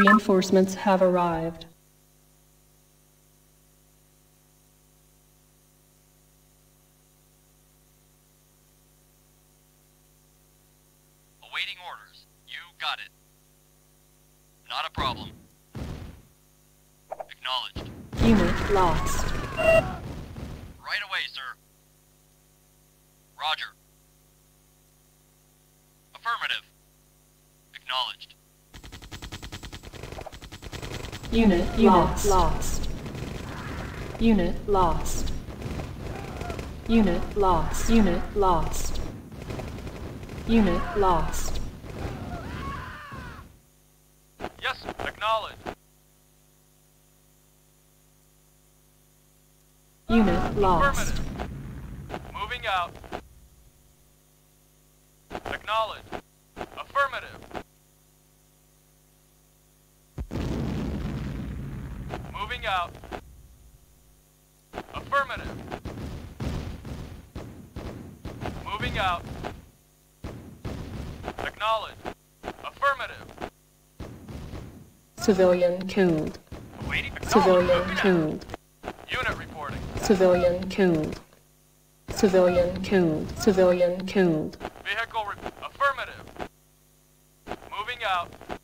Reinforcements have arrived. Awaiting orders. You got it. Not a problem. Acknowledged. Unit lost. Right away, sir. Roger. Affirmative. Acknowledged. Unit lost. lost. Unit lost. Unit lost. Unit lost. Unit lost. Yes, acknowledged. Unit lost. Moving out. Acknowledged. Affirmative. Moving out. Affirmative. Moving out. Acknowledged. Affirmative. Civilian killed. Civilian killed. Unit reporting. Civilian killed. Civilian killed. Civilian killed. Vehicle re- affirmative. Moving out.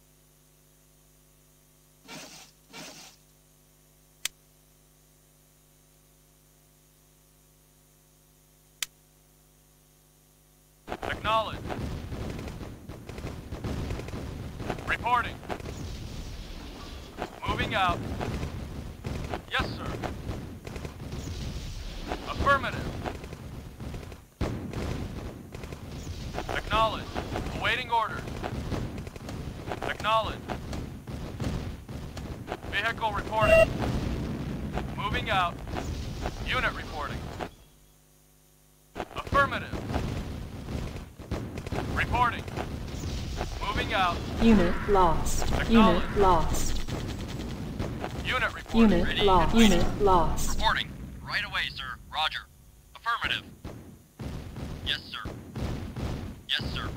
Acknowledge. Reporting. Moving out. Yes, sir. Affirmative. Acknowledge. Awaiting orders. Acknowledge. Vehicle reporting. Moving out. Unit reporting. Affirmative. Reporting. Moving out. Unit lost. Unit lost. Unit reporting. Unit Ready lost. Unit lost. Reporting. Right away, sir. Roger. Affirmative. Yes, sir. Yes, sir.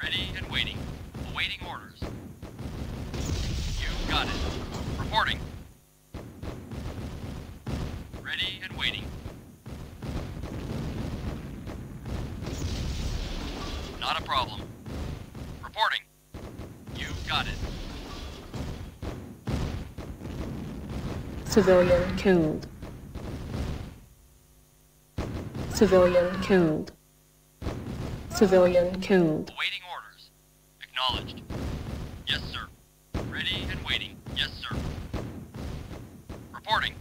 Ready and waiting. Awaiting orders. You got it. Reporting. Not a problem. Reporting. You've got it. Civilian killed. Civilian killed. Civilian killed. Awaiting orders. Acknowledged. Yes, sir. Ready and waiting. Yes, sir. Reporting.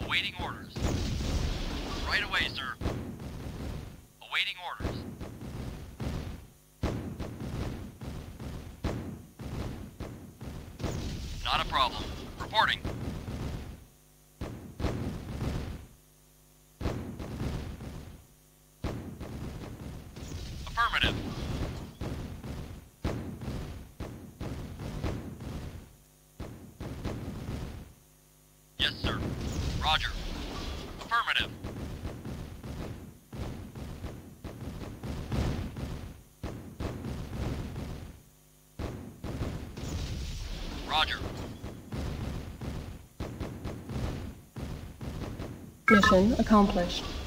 Awaiting orders. Right away, sir. Not a problem. Reporting. Affirmative. Yes, sir. Roger. Affirmative. Roger. Mission accomplished.